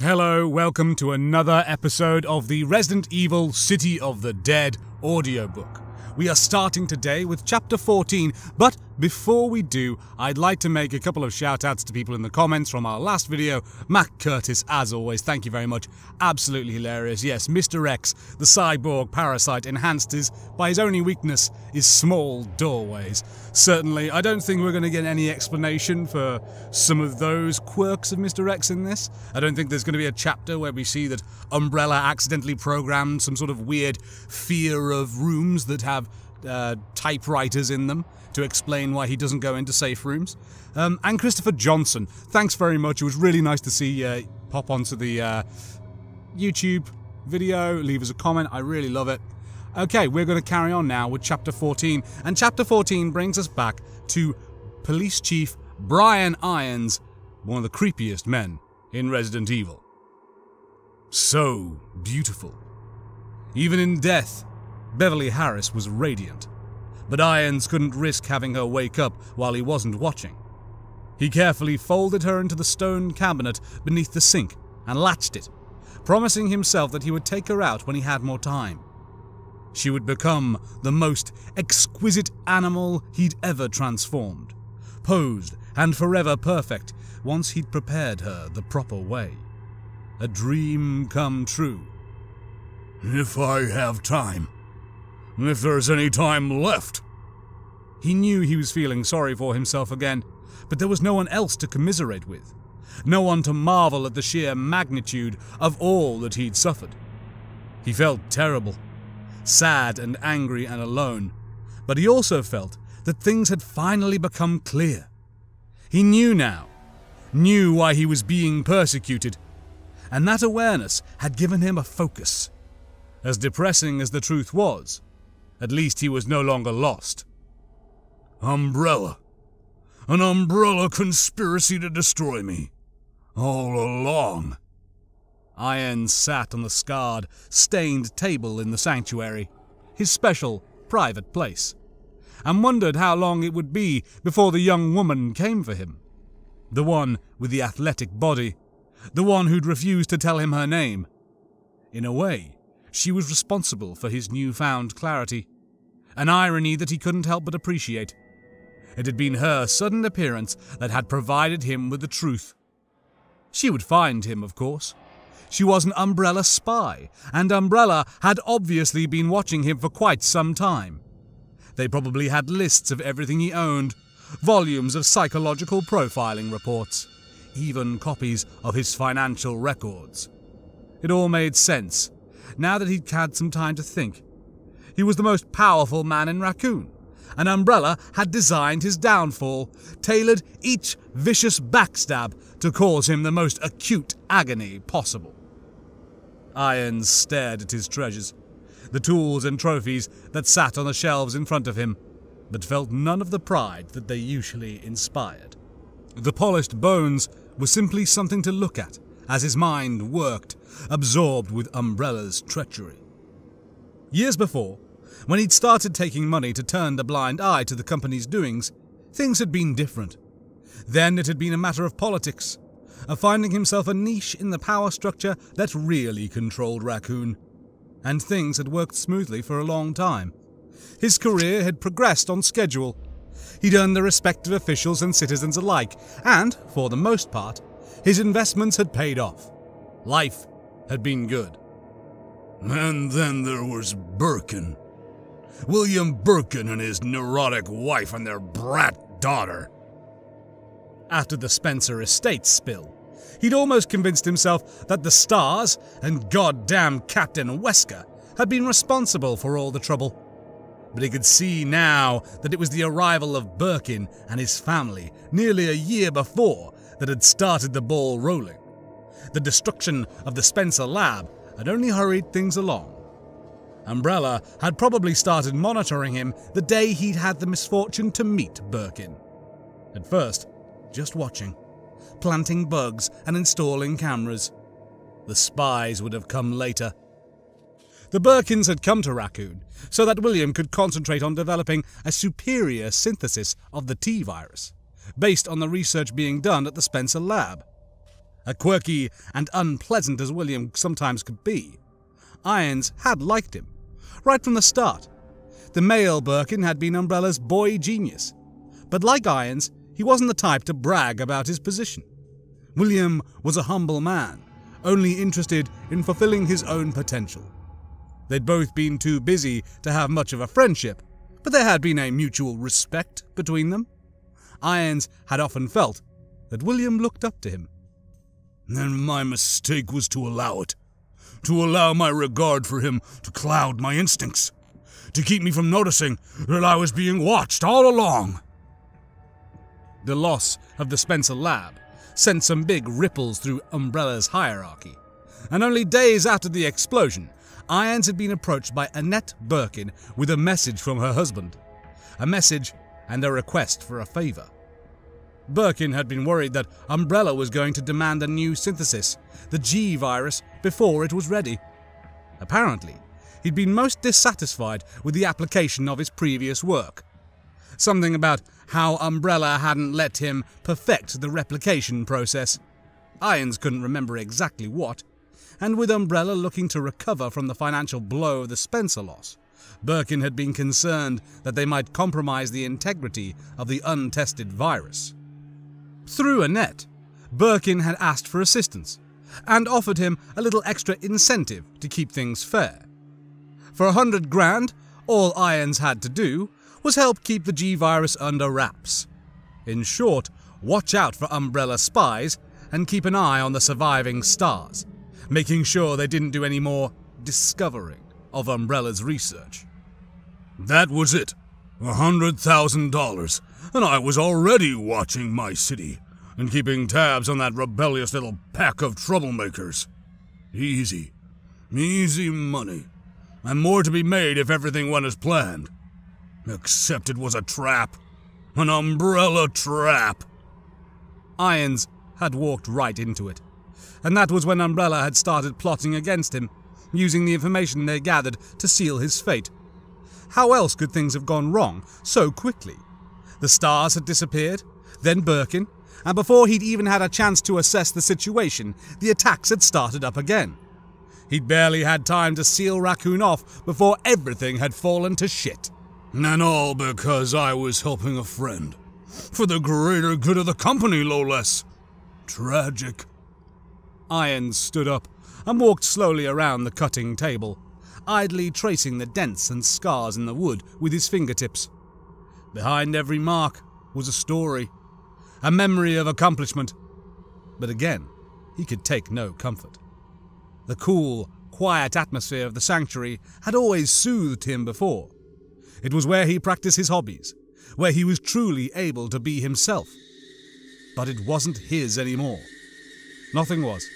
Hello, welcome to another episode of the Resident Evil City of the Dead audiobook. We are starting today with chapter 14, but before we do, I'd like to make a couple of shout outs to people in the comments from our last video. Matt Curtis, as always, thank you very much. Absolutely hilarious. Yes, Mr. X, the cyborg parasite, enhanced his by his only weakness is small doorways. Certainly, I don't think we're going to get any explanation for some of those quirks of Mr. X in this. I don't think there's going to be a chapter where we see that Umbrella accidentally programmed some sort of weird fear of rooms that have uh, typewriters in them to explain why he doesn't go into safe rooms. Um, and Christopher Johnson, thanks very much. It was really nice to see uh, pop onto the uh, YouTube video, leave us a comment. I really love it. Okay, we're going to carry on now with chapter 14. And chapter 14 brings us back to Police Chief Brian Irons, one of the creepiest men in Resident Evil. So beautiful. Even in death, Beverly Harris was radiant, but Irons couldn't risk having her wake up while he wasn't watching. He carefully folded her into the stone cabinet beneath the sink and latched it, promising himself that he would take her out when he had more time. She would become the most exquisite animal he'd ever transformed, posed and forever perfect once he'd prepared her the proper way. A dream come true. If I have time. If there's any time left. He knew he was feeling sorry for himself again, but there was no one else to commiserate with. No one to marvel at the sheer magnitude of all that he'd suffered. He felt terrible, sad and angry and alone, but he also felt that things had finally become clear. He knew now, knew why he was being persecuted, and that awareness had given him a focus. As depressing as the truth was, at least he was no longer lost. Umbrella. An umbrella conspiracy to destroy me. All along. Irons sat on the scarred, stained table in the sanctuary, his special, private place, and wondered how long it would be before the young woman came for him. The one with the athletic body, the one who'd refused to tell him her name. In a way, she was responsible for his newfound clarity, an irony that he couldn't help but appreciate. It had been her sudden appearance that had provided him with the truth. She would find him, of course. She was an Umbrella spy, and Umbrella had obviously been watching him for quite some time. They probably had lists of everything he owned, volumes of psychological profiling reports, even copies of his financial records. It all made sense, now that he'd had some time to think. He was the most powerful man in Raccoon, and Umbrella had designed his downfall, tailored each vicious backstab to cause him the most acute agony possible. Irons stared at his treasures, the tools and trophies that sat on the shelves in front of him, but felt none of the pride that they usually inspired. The polished bones were simply something to look at as his mind worked, absorbed with Umbrella's treachery. Years before, when he'd started taking money to turn the blind eye to the company's doings, things had been different. Then it had been a matter of politics, of finding himself a niche in the power structure that really controlled Raccoon. And things had worked smoothly for a long time. His career had progressed on schedule. He'd earned the respect of officials and citizens alike, and, for the most part, his investments had paid off. Life had been good. And then there was Birkin. William Birkin and his neurotic wife and their brat daughter. After the Spencer estate spill, he'd almost convinced himself that the STARS and goddamn Captain Wesker had been responsible for all the trouble. But he could see now that it was the arrival of Birkin and his family nearly a year before that had started the ball rolling. The destruction of the Spencer lab had only hurried things along. Umbrella had probably started monitoring him the day he'd had the misfortune to meet Birkin. At first, just watching, planting bugs and installing cameras. The spies would have come later. The Birkins had come to Raccoon so that William could concentrate on developing a superior synthesis of the T virus, based on the research being done at the Spencer lab. A quirky and unpleasant as William sometimes could be, Irons had liked him, right from the start. The male Birkin had been Umbrella's boy genius, but like Irons, he wasn't the type to brag about his position. William was a humble man, only interested in fulfilling his own potential. They'd both been too busy to have much of a friendship, but there had been a mutual respect between them. Irons had often felt that William looked up to him. Then my mistake was to allow it. To allow my regard for him to cloud my instincts. To keep me from noticing that I was being watched all along. The loss of the Spencer lab sent some big ripples through Umbrella's hierarchy, and only days after the explosion, Irons had been approached by Annette Birkin with a message from her husband. A message and a request for a favor. Birkin had been worried that Umbrella was going to demand a new synthesis, the G virus, before it was ready. Apparently, he'd been most dissatisfied with the application of his previous work. Something about how Umbrella hadn't let him perfect the replication process. Irons couldn't remember exactly what, and with Umbrella looking to recover from the financial blow of the Spencer loss, Birkin had been concerned that they might compromise the integrity of the untested virus. Through Annette, Birkin had asked for assistance and offered him a little extra incentive to keep things fair. For a hundred grand, all Irons had to do was help keep the G virus under wraps. In short, watch out for Umbrella spies and keep an eye on the surviving STARS, making sure they didn't do any more discovering of Umbrella's research. That was it. A hundred thousand dollars, and I was already watching my city and keeping tabs on that rebellious little pack of troublemakers. Easy. Easy money. And more to be made if everything went as planned. Except it was a trap. An umbrella trap. Irons had walked right into it. And that was when Umbrella had started plotting against him, using the information they gathered to seal his fate. How else could things have gone wrong so quickly? The STARS had disappeared, then Birkin, and before he'd even had a chance to assess the situation, the attacks had started up again. He'd barely had time to seal Raccoon off before everything had fallen to shit. And all because I was helping a friend. For the greater good of the company, no less. Tragic. Irons stood up and walked slowly around the cutting table, idly tracing the dents and scars in the wood with his fingertips. Behind every mark was a story, a memory of accomplishment. But again, he could take no comfort. The cool, quiet atmosphere of the sanctuary had always soothed him before. It was where he practiced his hobbies, where he was truly able to be himself. But it wasn't his anymore. Nothing was.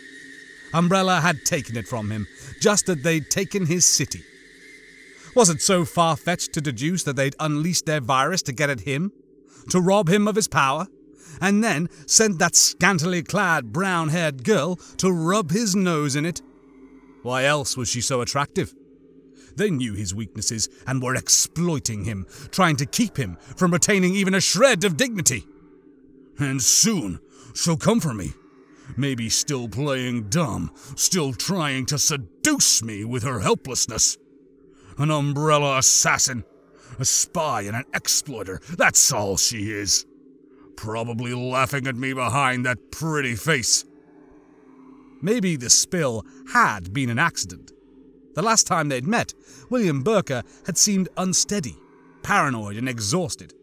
Umbrella had taken it from him, just as they'd taken his city. Was it so far fetched to deduce that they'd unleashed their virus to get at him? To rob him of his power? And then sent that scantily clad brown haired girl to rub his nose in it? Why else was she so attractive? They knew his weaknesses and were exploiting him, trying to keep him from retaining even a shred of dignity. And soon she'll come for me. Maybe still playing dumb, still trying to seduce me with her helplessness. An umbrella assassin, a spy and an exploiter, that's all she is. Probably laughing at me behind that pretty face. Maybe the spill had been an accident. The last time they'd met, William Birkin had seemed unsteady, paranoid, and exhausted.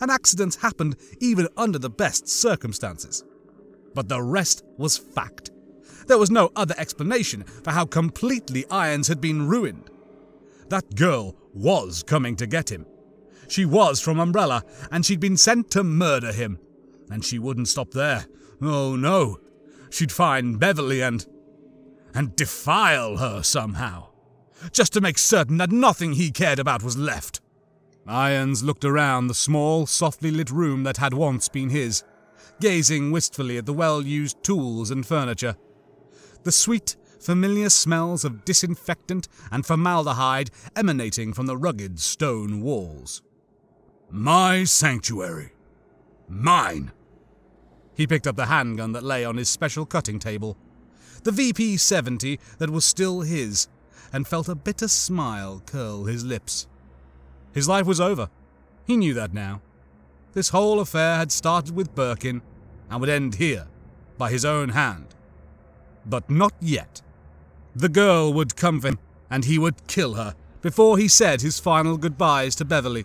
And accidents happened even under the best circumstances. But the rest was fact. There was no other explanation for how completely Irons had been ruined. That girl was coming to get him. She was from Umbrella, and she'd been sent to murder him. And she wouldn't stop there. Oh no. She'd find Beverly and. and defile her somehow. Just to make certain that nothing he cared about was left. Irons looked around the small, softly lit room that had once been his, gazing wistfully at the well used tools and furniture. The sweet, familiar smells of disinfectant and formaldehyde emanating from the rugged stone walls. My sanctuary. Mine. He picked up the handgun that lay on his special cutting table, the VP 70 that was still his, and felt a bitter smile curl his lips. His life was over. He knew that now. This whole affair had started with Birkin and would end here, by his own hand. But not yet. The girl would come for him, and he would kill her before he said his final goodbyes to Beverly,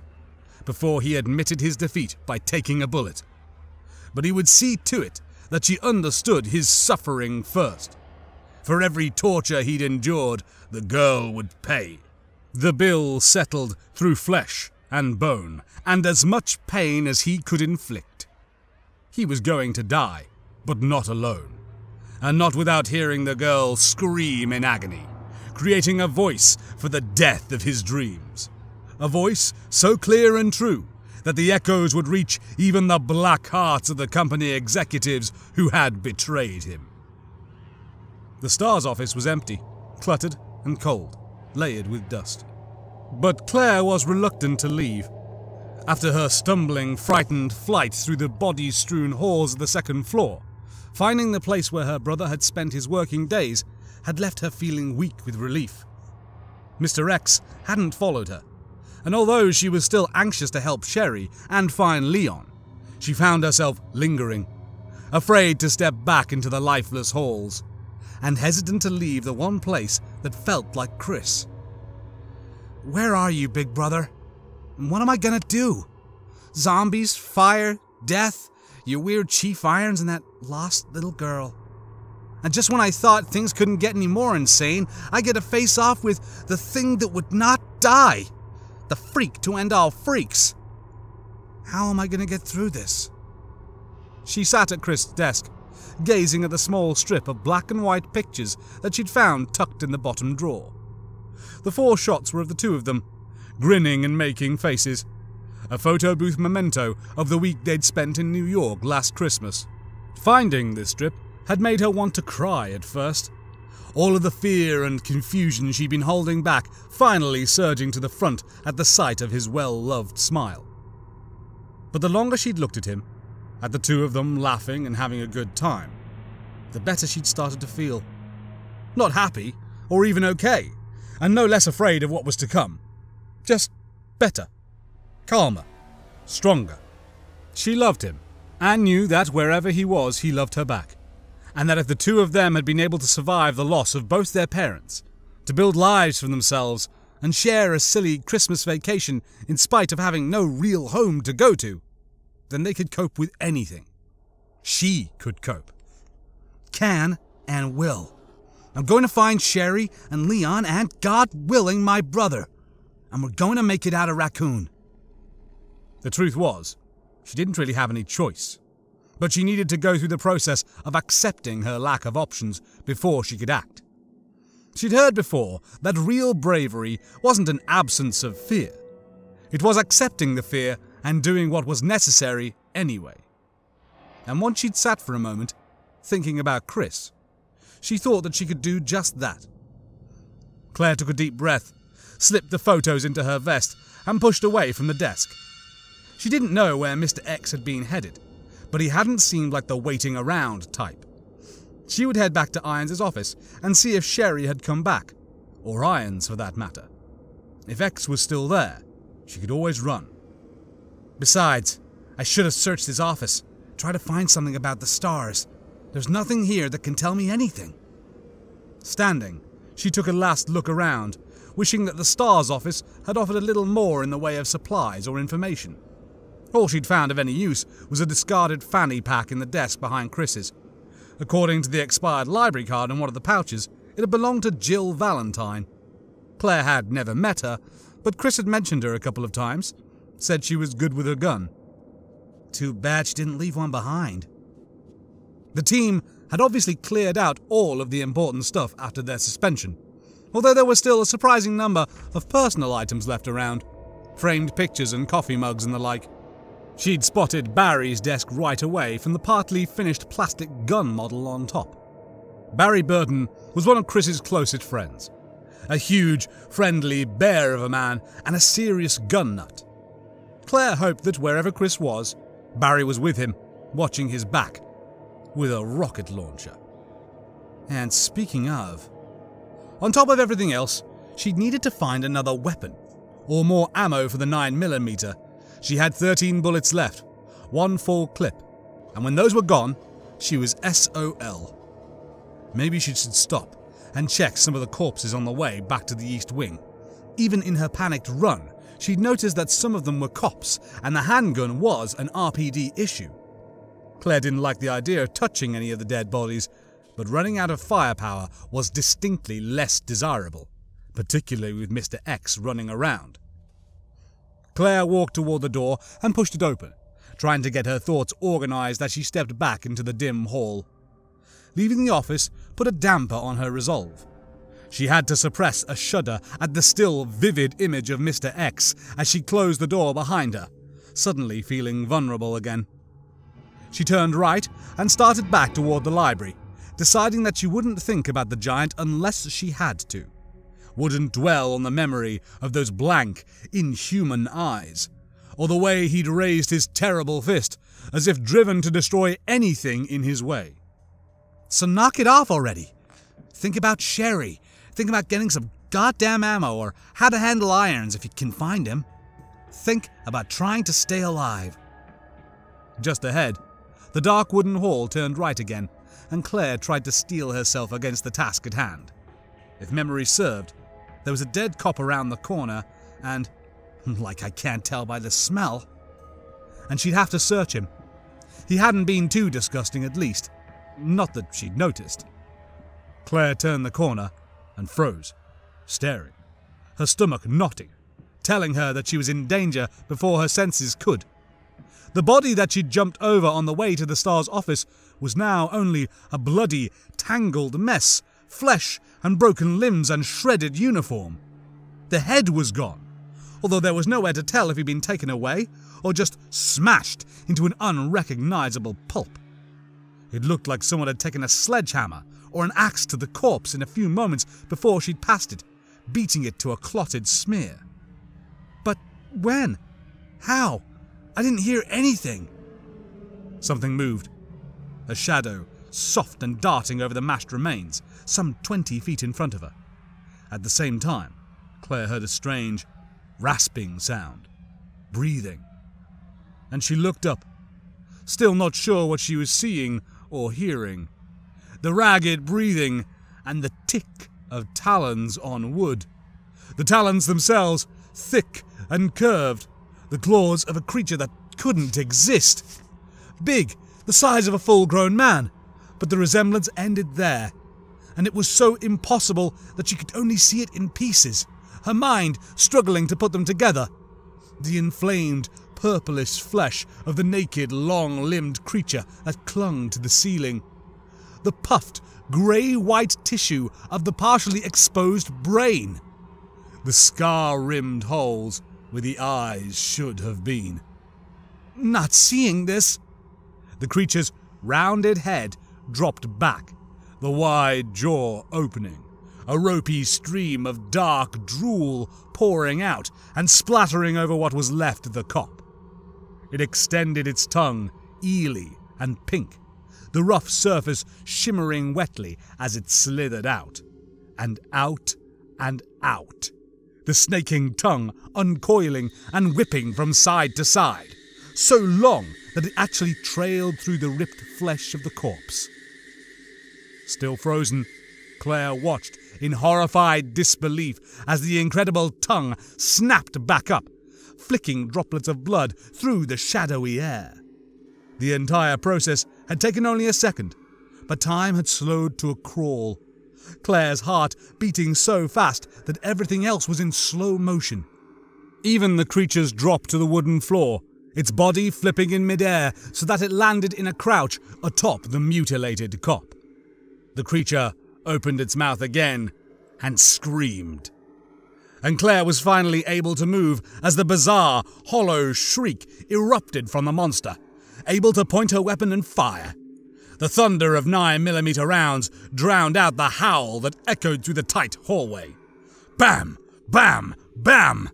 before he admitted his defeat by taking a bullet. But he would see to it that she understood his suffering first. For every torture he'd endured, the girl would pay. The bill settled through flesh and bone, and as much pain as he could inflict. He was going to die, but not alone, and not without hearing the girl scream in agony, creating a voice for the death of his dreams. A voice so clear and true that the echoes would reach even the black hearts of the company executives who had betrayed him. The STARS office was empty, cluttered and cold, layered with dust. But Claire was reluctant to leave. After her stumbling, frightened flight through the body strewn halls of the second floor, finding the place where her brother had spent his working days had left her feeling weak with relief. Mr. X hadn't followed her, and although she was still anxious to help Sherry and find Leon, she found herself lingering, afraid to step back into the lifeless halls and hesitant to leave the one place that felt like Chris. Where are you, big brother? What am I gonna do? Zombies, fire, death, your weird chief Irons, and that lost little girl. And just when I thought things couldn't get any more insane, I get to face off with the thing that would not die. The freak to end all freaks. How am I gonna get through this? She sat at Chris's desk, gazing at the small strip of black and white pictures that she'd found tucked in the bottom drawer. The four shots were of the two of them, grinning and making faces. A photo booth memento of the week they'd spent in New York last Christmas. Finding this strip had made her want to cry at first. All of the fear and confusion she'd been holding back finally surging to the front at the sight of his well loved smile. But the longer she'd looked at him, at the two of them laughing and having a good time, the better she'd started to feel. Not happy, or even okay, and no less afraid of what was to come. Just better, calmer, stronger. She loved him, and knew that wherever he was, he loved her back, and that if the two of them had been able to survive the loss of both their parents, to build lives for themselves, and share a silly Christmas vacation in spite of having no real home to go to, then they could cope with anything. She could cope. Can and will. I'm going to find Sherry and Leon and, God willing, my brother. And we're going to make it out of Raccoon. The truth was, she didn't really have any choice. But she needed to go through the process of accepting her lack of options before she could act. She'd heard before that real bravery wasn't an absence of fear. It was accepting the fear and doing what was necessary anyway. And once she'd sat for a moment, thinking about Chris, she thought that she could do just that. Claire took a deep breath, slipped the photos into her vest, and pushed away from the desk. She didn't know where Mr. X had been headed, but he hadn't seemed like the waiting around type. She would head back to Irons' office and see if Sherry had come back, or Irons for that matter. If X was still there, she could always run. Besides, I should have searched his office, try to find something about the STARS. There's nothing here that can tell me anything. Standing, she took a last look around, wishing that the STARS office had offered a little more in the way of supplies or information. All she'd found of any use was a discarded fanny pack in the desk behind Chris's. According to the expired library card in one of the pouches, it had belonged to Jill Valentine. Claire had never met her, but Chris had mentioned her a couple of times, said she was good with her gun. Too bad she didn't leave one behind. The team had obviously cleared out all of the important stuff after their suspension, although there was still a surprising number of personal items left around framed pictures and coffee mugs and the like. She'd spotted Barry's desk right away from the partly finished plastic gun model on top. Barry Burton was one of Chris's closest friends, a huge, friendly bear of a man and a serious gun nut. Claire hoped that wherever Chris was, Barry was with him, watching his back with a rocket launcher. And speaking of, on top of everything else, she'd needed to find another weapon, or more ammo for the 9mm. She had 13 bullets left, one full clip, and when those were gone, she was SOL. Maybe she should stop and check some of the corpses on the way back to the East Wing. Even in her panicked run, she'd noticed that some of them were cops, and the handgun was an RPD issue. Claire didn't like the idea of touching any of the dead bodies, but running out of firepower was distinctly less desirable, particularly with Mr. X running around. Claire walked toward the door and pushed it open, trying to get her thoughts organized as she stepped back into the dim hall. Leaving the office put a damper on her resolve. She had to suppress a shudder at the still vivid image of Mr. X as she closed the door behind her, suddenly feeling vulnerable again. She turned right and started back toward the library, deciding that she wouldn't think about the giant unless she had to. Wouldn't dwell on the memory of those blank, inhuman eyes, or the way he'd raised his terrible fist, as if driven to destroy anything in his way. So knock it off already. Think about Sherry. Think about getting some goddamn ammo or how to handle Irons if you can find him. Think about trying to stay alive. Just ahead, the dark wooden hall turned right again, and Claire tried to steel herself against the task at hand. If memory served, there was a dead cop around the corner, and, like I can't tell by the smell, and she'd have to search him. He hadn't been too disgusting, at least, not that she'd noticed. Claire turned the corner and froze, staring, her stomach knotting, telling her that she was in danger before her senses could. The body that she'd jumped over on the way to the STARS office was now only a bloody, tangled mess, flesh and broken limbs and shredded uniform. The head was gone, although there was nowhere to tell if he'd been taken away or just smashed into an unrecognizable pulp. It looked like someone had taken a sledgehammer or an axe to the corpse in a few moments before she'd passed it, beating it to a clotted smear. But when? How? I didn't hear anything. Something moved. A shadow, soft and darting over the mashed remains, some twenty feet in front of her. At the same time, Claire heard a strange, rasping sound. Breathing. And she looked up, still not sure what she was seeing or hearing. The ragged breathing and the tick of talons on wood. The talons themselves, thick and curved, the claws of a creature that couldn't exist. Big, the size of a full grown man, but the resemblance ended there, and it was so impossible that she could only see it in pieces, her mind struggling to put them together. The inflamed, purplish flesh of the naked, long limbed creature that clung to the ceiling. The puffed, grey white tissue of the partially exposed brain. The scar rimmed holes where the eyes should have been. Not seeing this. The creature's rounded head dropped back, the wide jaw opening a ropey stream of dark drool pouring out and splattering over what was left of the cop. It extended its tongue, eely and pink, the rough surface shimmering wetly as it slithered out. And out and out. The snaking tongue uncoiling and whipping from side to side, so long that it actually trailed through the ripped flesh of the corpse. Still frozen, Claire watched in horrified disbelief as the incredible tongue snapped back up flicking droplets of blood through the shadowy air. The entire process had taken only a second, but time had slowed to a crawl. Claire's heart beating so fast that everything else was in slow motion. Even the creature's drop to the wooden floor, its body flipping in midair so that it landed in a crouch atop the mutilated cop. The creature opened its mouth again and screamed and Claire was finally able to move as the bizarre, hollow shriek erupted from the monster, able to point her weapon and fire. The thunder of 9mm rounds drowned out the howl that echoed through the tight hallway. Bam! Bam! Bam!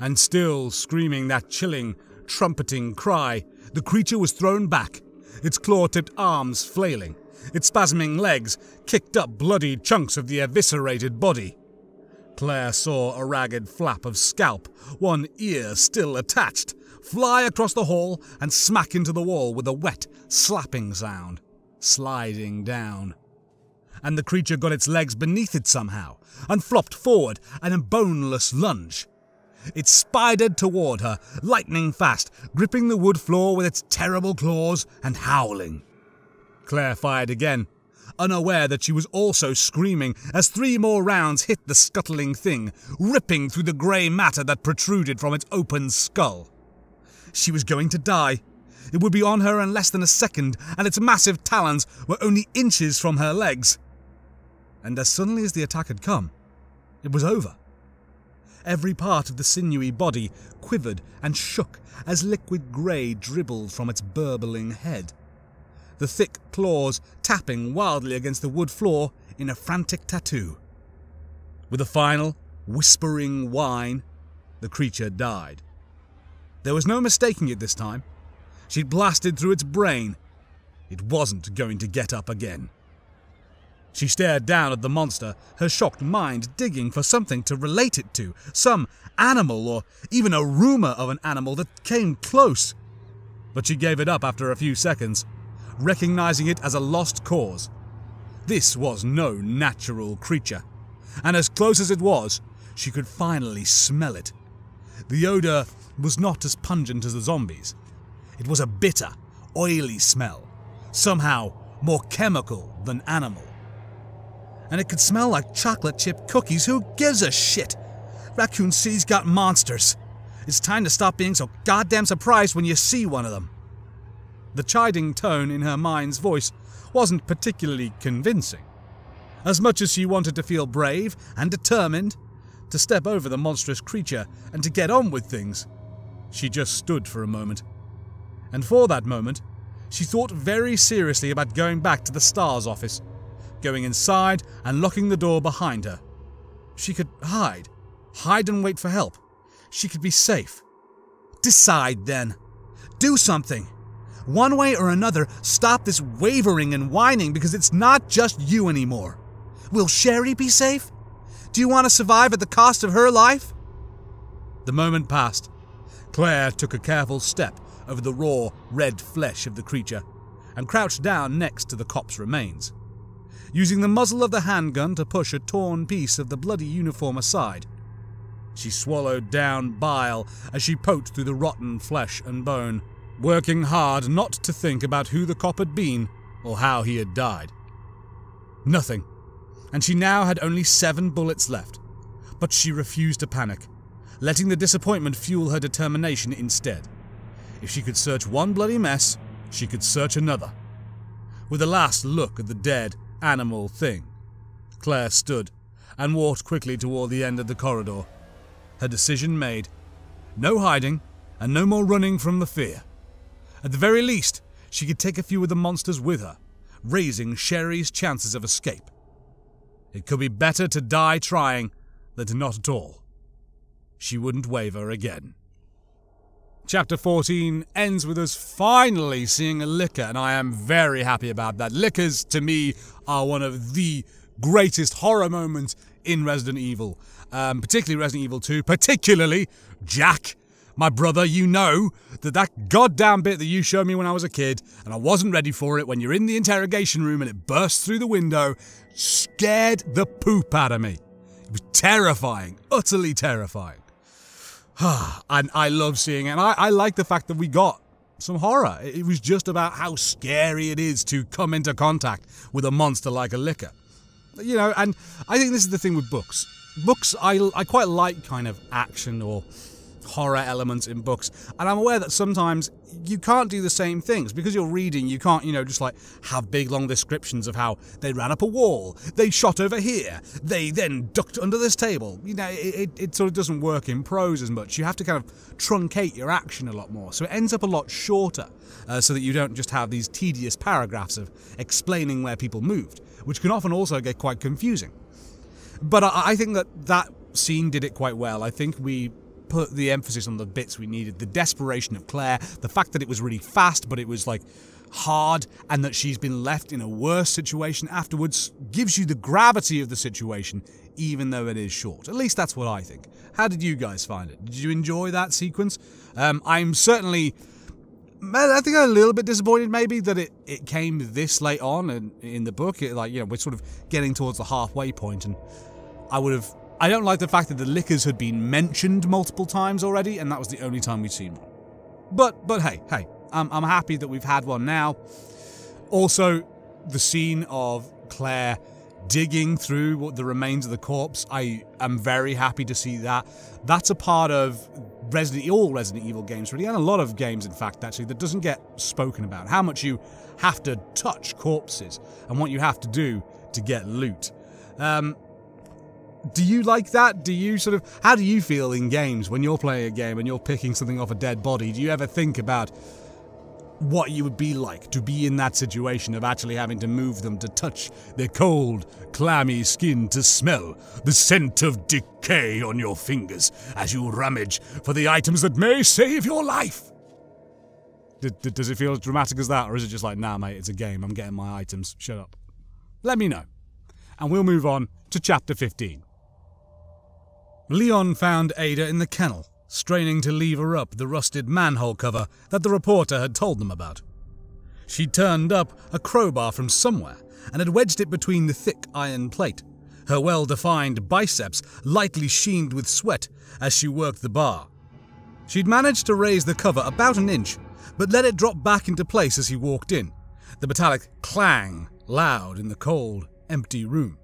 And still screaming that chilling, trumpeting cry, the creature was thrown back, its claw tipped arms flailing, its spasming legs kicked up bloody chunks of the eviscerated body. Claire saw a ragged flap of scalp, one ear still attached, fly across the hall and smack into the wall with a wet, slapping sound, sliding down. And the creature got its legs beneath it somehow and flopped forward in a boneless lunge. It spidered toward her, lightning fast, gripping the wood floor with its terrible claws and howling. Claire fired again, unaware that she was also screaming as three more rounds hit the scuttling thing, ripping through the grey matter that protruded from its open skull. She was going to die. It would be on her in less than a second, and its massive talons were only inches from her legs. And as suddenly as the attack had come, it was over. Every part of the sinewy body quivered and shook as liquid grey dribbled from its burbling head the thick claws tapping wildly against the wood floor in a frantic tattoo. With a final, whispering whine, the creature died. There was no mistaking it this time. She'd blasted through its brain. It wasn't going to get up again. She stared down at the monster, her shocked mind digging for something to relate it to, some animal or even a rumour of an animal that came close. But she gave it up after a few seconds recognizing it as a lost cause. This was no natural creature, and as close as it was, she could finally smell it. The odour was not as pungent as the zombies. It was a bitter, oily smell, somehow more chemical than animal. And it could smell like chocolate chip cookies. Who gives a shit? Raccoon City's got monsters. It's time to stop being so goddamn surprised when you see one of them. The chiding tone in her mind's voice wasn't particularly convincing. As much as she wanted to feel brave and determined to step over the monstrous creature and to get on with things, she just stood for a moment. And for that moment, she thought very seriously about going back to the STARS office, going inside and locking the door behind her. She could hide, hide and wait for help. She could be safe. Decide then. Do something. One way or another, stop this wavering and whining because it's not just you anymore. Will Sherry be safe? Do you want to survive at the cost of her life? The moment passed. Claire took a careful step over the raw, red flesh of the creature and crouched down next to the cop's remains, using the muzzle of the handgun to push a torn piece of the bloody uniform aside. She swallowed down bile as she poked through the rotten flesh and bone working hard not to think about who the cop had been or how he had died. Nothing, and she now had only seven bullets left, but she refused to panic, letting the disappointment fuel her determination instead. If she could search one bloody mess, she could search another. With a last look at the dead, animal thing, Claire stood and walked quickly toward the end of the corridor. Her decision made. No hiding, and no more running from the fear. At the very least, she could take a few of the monsters with her, raising Sherry's chances of escape. It could be better to die trying than not at all. She wouldn't waver again. Chapter 14 ends with us finally seeing a licker, and I am very happy about that. Lickers, to me, are one of the greatest horror moments in Resident Evil, um, particularly Resident Evil 2, particularly Jack my brother, you know that that goddamn bit that you showed me when I was a kid, and I wasn't ready for it when you're in the interrogation room and it bursts through the window, scared the poop out of me. It was terrifying, utterly terrifying. and I love seeing it, and I, I like the fact that we got some horror. It was just about how scary it is to come into contact with a monster like a Licker. You know, and I think this is the thing with books. Books, I, I quite like kind of action or horror elements in books. And I'm aware that sometimes you can't do the same things because you're reading. You can't, you know, just like have big long descriptions of how they ran up a wall, they shot over here, they then ducked under this table. You know, it, it, sort of doesn't work in prose as much. You have to kind of truncate your action a lot more. So it ends up a lot shorter uh, so that you don't just have these tedious paragraphs of explaining where people moved, which can often also get quite confusing. But I, I think that that scene did it quite well. I think we put the emphasis on the bits we needed the desperation of Claire, the fact that it was really fast, but it was like hard and that she's been left in a worse situation afterwards gives you the gravity of the situation, even though it is short. At least that's what I think. How did you guys find it? Did you enjoy that sequence? Um, I'm certainly. I think I'm a little bit disappointed maybe that it, it came this late on in, in the book. It, like, you know, we're sort of getting towards the halfway point and I would have. I don't like the fact that the lickers had been mentioned multiple times already, and that was the only time we'd seen one. But but hey, hey, I'm, I'm happy that we've had one now. Also, the scene of Claire digging through the remains of the corpse, I am very happy to see that. That's a part of Resident all Resident Evil games, really, and a lot of games, in fact, actually, that doesn't get spoken about. How much you have to touch corpses and what you have to do to get loot. Um, do you like that? Do you sort of how do you feel in games when you're playing a game and you're picking something off a dead body? Do you ever think about what you would be like to be in that situation of actually having to move them to touch their cold, clammy skin to smell the scent of decay on your fingers as you rummage for the items that may save your life? D- d- does it feel as dramatic as that, or is it just like, nah, mate, it's a game, I'm getting my items, shut up? Let me know. And we'll move on to chapter 15. Leon found Ada in the kennel, straining to lever up the rusted manhole cover that the reporter had told them about. She turned up a crowbar from somewhere and had wedged it between the thick iron plate, her well defined biceps lightly sheened with sweat as she worked the bar. She'd managed to raise the cover about an inch, but let it drop back into place as he walked in, the metallic clang loud in the cold, empty room.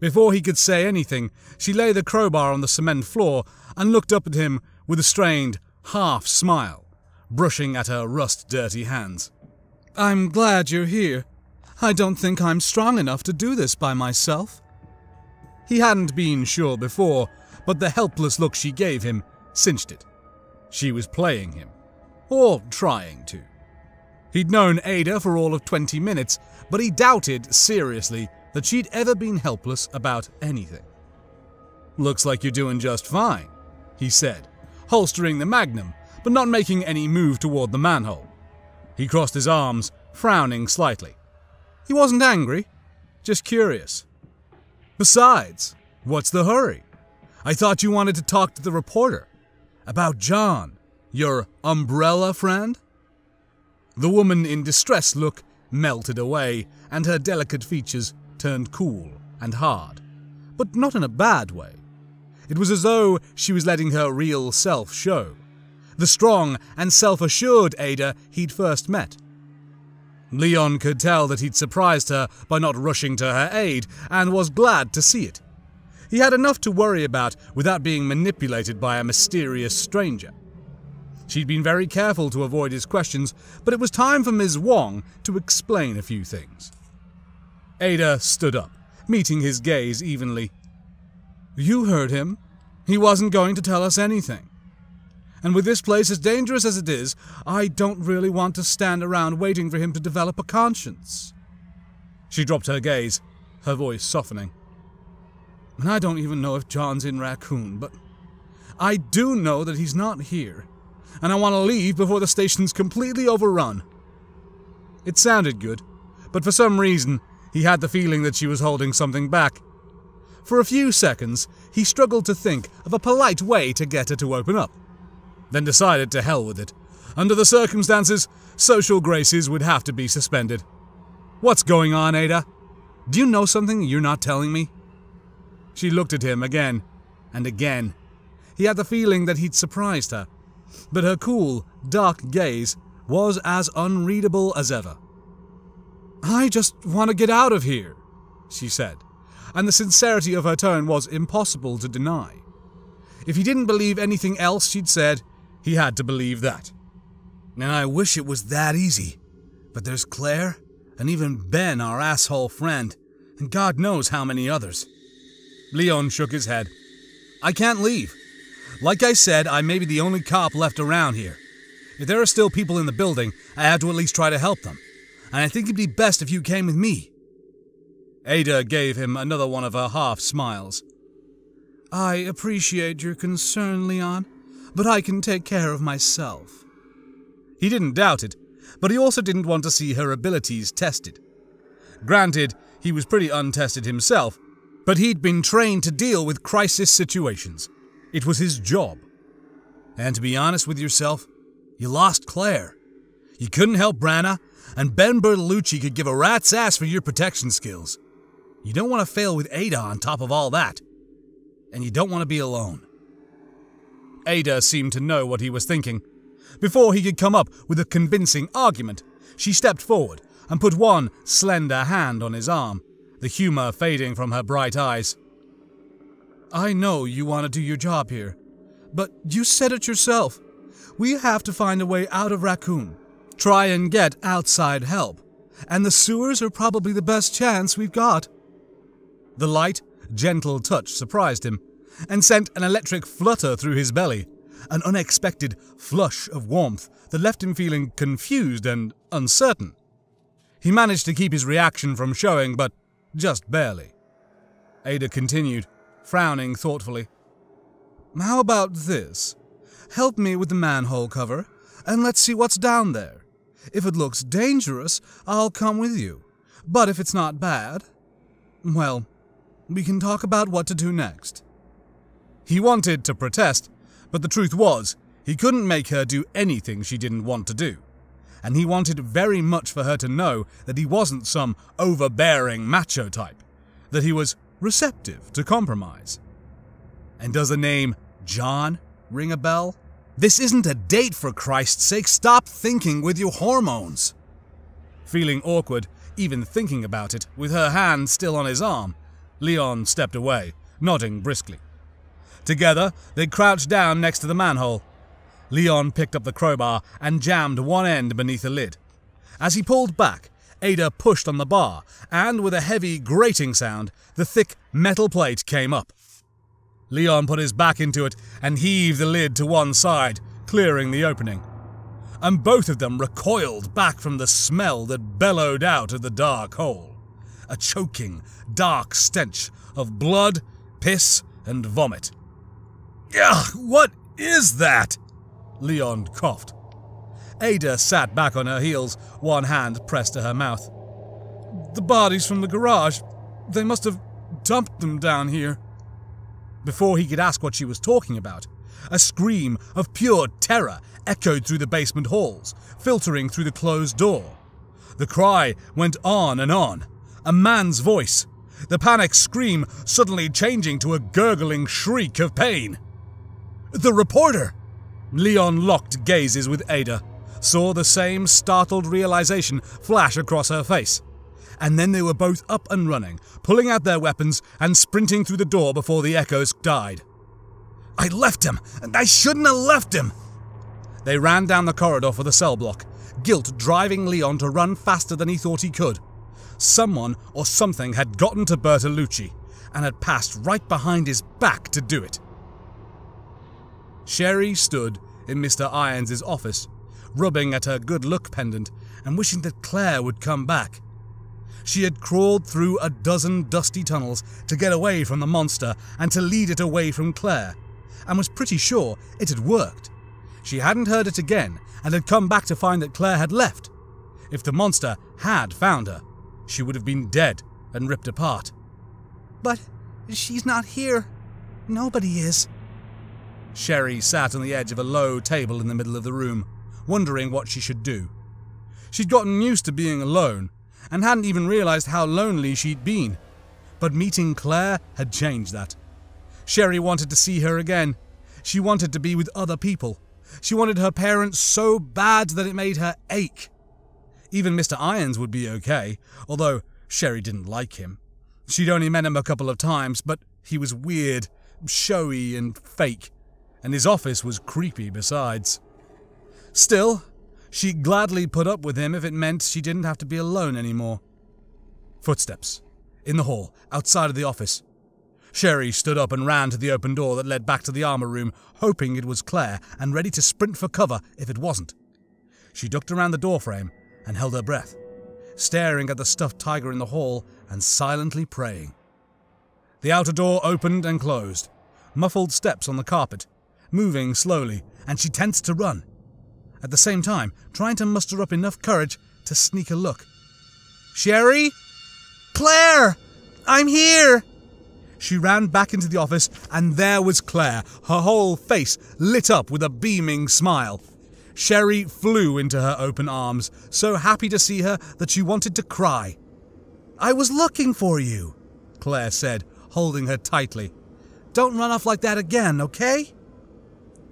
Before he could say anything, she laid the crowbar on the cement floor and looked up at him with a strained, half smile, brushing at her rust dirty hands. I'm glad you're here. I don't think I'm strong enough to do this by myself. He hadn't been sure before, but the helpless look she gave him cinched it. She was playing him. Or trying to. He'd known Ada for all of 20 minutes, but he doubted, seriously, that she'd ever been helpless about anything. Looks like you're doing just fine, he said, holstering the magnum, but not making any move toward the manhole. He crossed his arms, frowning slightly. He wasn't angry, just curious. Besides, what's the hurry? I thought you wanted to talk to the reporter. About John, your umbrella friend? The woman in distress look melted away, and her delicate features turned cool and hard, but not in a bad way. It was as though she was letting her real self show, the strong and self assured Ada he'd first met. Leon could tell that he'd surprised her by not rushing to her aid, and was glad to see it. He had enough to worry about without being manipulated by a mysterious stranger. She'd been very careful to avoid his questions, but it was time for Ms. Wong to explain a few things. Ada stood up, meeting his gaze evenly. You heard him. He wasn't going to tell us anything. And with this place as dangerous as it is, I don't really want to stand around waiting for him to develop a conscience. She dropped her gaze, her voice softening. And I don't even know if John's in Raccoon, but I do know that he's not here, and I want to leave before the station's completely overrun. It sounded good, but for some reason, he had the feeling that she was holding something back. For a few seconds, he struggled to think of a polite way to get her to open up, then decided to hell with it. Under the circumstances, social graces would have to be suspended. What's going on, Ada? Do you know something you're not telling me? She looked at him again and again. He had the feeling that he'd surprised her, but her cool, dark gaze was as unreadable as ever. I just want to get out of here, she said, and the sincerity of her tone was impossible to deny. If he didn't believe anything else she'd said, he had to believe that. And I wish it was that easy. But there's Claire, and even Ben, our asshole friend, and God knows how many others. Leon shook his head. I can't leave. Like I said, I may be the only cop left around here. If there are still people in the building, I have to at least try to help them and I think it'd be best if you came with me. Ada gave him another one of her half smiles. I appreciate your concern, Leon, but I can take care of myself. He didn't doubt it, but he also didn't want to see her abilities tested. Granted, he was pretty untested himself, but he'd been trained to deal with crisis situations. It was his job. And to be honest with yourself, you lost Claire. You couldn't help Branna, and Ben Bertolucci could give a rat's ass for your protection skills. You don't want to fail with Ada on top of all that. And you don't want to be alone. Ada seemed to know what he was thinking. Before he could come up with a convincing argument, she stepped forward and put one slender hand on his arm, the humor fading from her bright eyes. I know you want to do your job here, but you said it yourself. We have to find a way out of Raccoon. Try and get outside help. And the sewers are probably the best chance we've got. The light, gentle touch surprised him and sent an electric flutter through his belly, an unexpected flush of warmth that left him feeling confused and uncertain. He managed to keep his reaction from showing, but just barely. Ada continued, frowning thoughtfully. How about this? Help me with the manhole cover, and let's see what's down there. If it looks dangerous, I'll come with you. But if it's not bad, well, we can talk about what to do next. He wanted to protest, but the truth was, he couldn't make her do anything she didn't want to do. And he wanted very much for her to know that he wasn't some overbearing macho type, that he was receptive to compromise. And does the name John ring a bell? This isn't a date for Christ's sake. Stop thinking with your hormones. Feeling awkward, even thinking about it, with her hand still on his arm, Leon stepped away, nodding briskly. Together, they crouched down next to the manhole. Leon picked up the crowbar and jammed one end beneath the lid. As he pulled back, Ada pushed on the bar, and with a heavy grating sound, the thick metal plate came up. Leon put his back into it and heaved the lid to one side, clearing the opening. And both of them recoiled back from the smell that bellowed out of the dark hole. A choking, dark stench of blood, piss, and vomit. Ugh, what is that? Leon coughed. Ada sat back on her heels, one hand pressed to her mouth. The bodies from the garage. They must have dumped them down here. Before he could ask what she was talking about, a scream of pure terror echoed through the basement halls, filtering through the closed door. The cry went on and on. A man's voice. The panic scream suddenly changing to a gurgling shriek of pain. The reporter! Leon locked gazes with Ada, saw the same startled realization flash across her face. And then they were both up and running, pulling out their weapons and sprinting through the door before the echoes died. I left him, and I shouldn't have left him! They ran down the corridor for the cell block, guilt driving Leon to run faster than he thought he could. Someone or something had gotten to Bertolucci and had passed right behind his back to do it. Sherry stood in Mr. Irons's office, rubbing at her good luck pendant and wishing that Claire would come back. She had crawled through a dozen dusty tunnels to get away from the monster and to lead it away from Claire, and was pretty sure it had worked. She hadn't heard it again and had come back to find that Claire had left. If the monster had found her, she would have been dead and ripped apart. But she's not here. Nobody is. Sherry sat on the edge of a low table in the middle of the room, wondering what she should do. She'd gotten used to being alone, and hadn't even realized how lonely she'd been. But meeting Claire had changed that. Sherry wanted to see her again. She wanted to be with other people. She wanted her parents so bad that it made her ache. Even Mr. Irons would be okay, although Sherry didn't like him. She'd only met him a couple of times, but he was weird, showy, and fake and his office was creepy besides. Still, she gladly put up with him if it meant she didn't have to be alone anymore. Footsteps. In the hall, outside of the office. Sherry stood up and ran to the open door that led back to the armor room, hoping it was Claire and ready to sprint for cover if it wasn't. She ducked around the doorframe and held her breath, staring at the stuffed tiger in the hall and silently praying. The outer door opened and closed, muffled steps on the carpet, moving slowly, and she tensed to run. At the same time trying to muster up enough courage to sneak a look. Sherry? Claire! I'm here! She ran back into the office, and there was Claire, her whole face lit up with a beaming smile. Sherry flew into her open arms, so happy to see her that she wanted to cry. I was looking for you, Claire said, holding her tightly. Don't run off like that again, okay?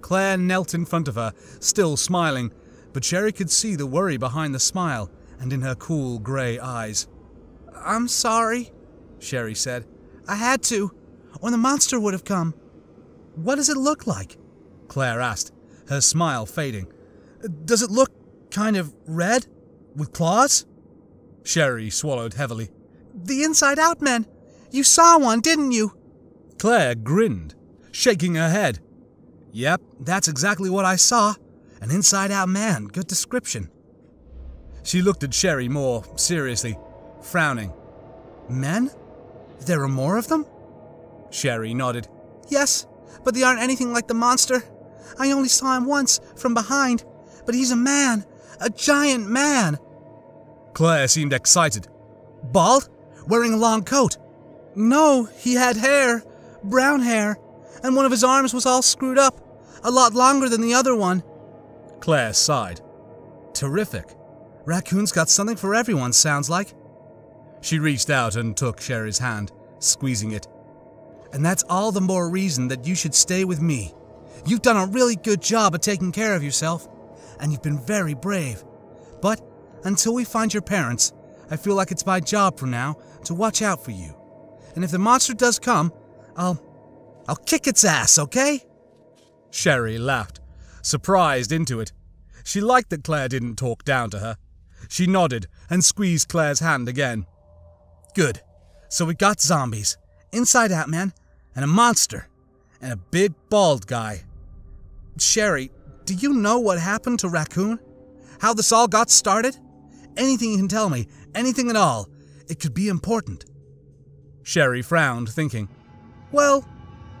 Claire knelt in front of her, still smiling, but Sherry could see the worry behind the smile and in her cool grey eyes. I'm sorry, Sherry said. I had to, or the monster would have come. What does it look like? Claire asked, her smile fading. Does it look kind of red? With claws? Sherry swallowed heavily. The inside out men. You saw one, didn't you? Claire grinned, shaking her head. Yep, that's exactly what I saw. An inside out man. Good description. She looked at Sherry more seriously, frowning. Men? There are more of them? Sherry nodded. Yes, but they aren't anything like the monster. I only saw him once, from behind, but he's a man. A giant man. Claire seemed excited. Bald? Wearing a long coat? No, he had hair. Brown hair. And one of his arms was all screwed up. A lot longer than the other one. Claire sighed. Terrific. Raccoon's got something for everyone, sounds like. She reached out and took Sherry's hand, squeezing it. And that's all the more reason that you should stay with me. You've done a really good job of taking care of yourself, and you've been very brave. But until we find your parents, I feel like it's my job for now to watch out for you. And if the monster does come, I'll. I'll kick its ass, okay? Sherry laughed, surprised into it. She liked that Claire didn't talk down to her. She nodded and squeezed Claire's hand again. Good. So we got zombies, Inside Out Man, and a monster, and a big bald guy. Sherry, do you know what happened to Raccoon? How this all got started? Anything you can tell me, anything at all. It could be important. Sherry frowned, thinking. Well,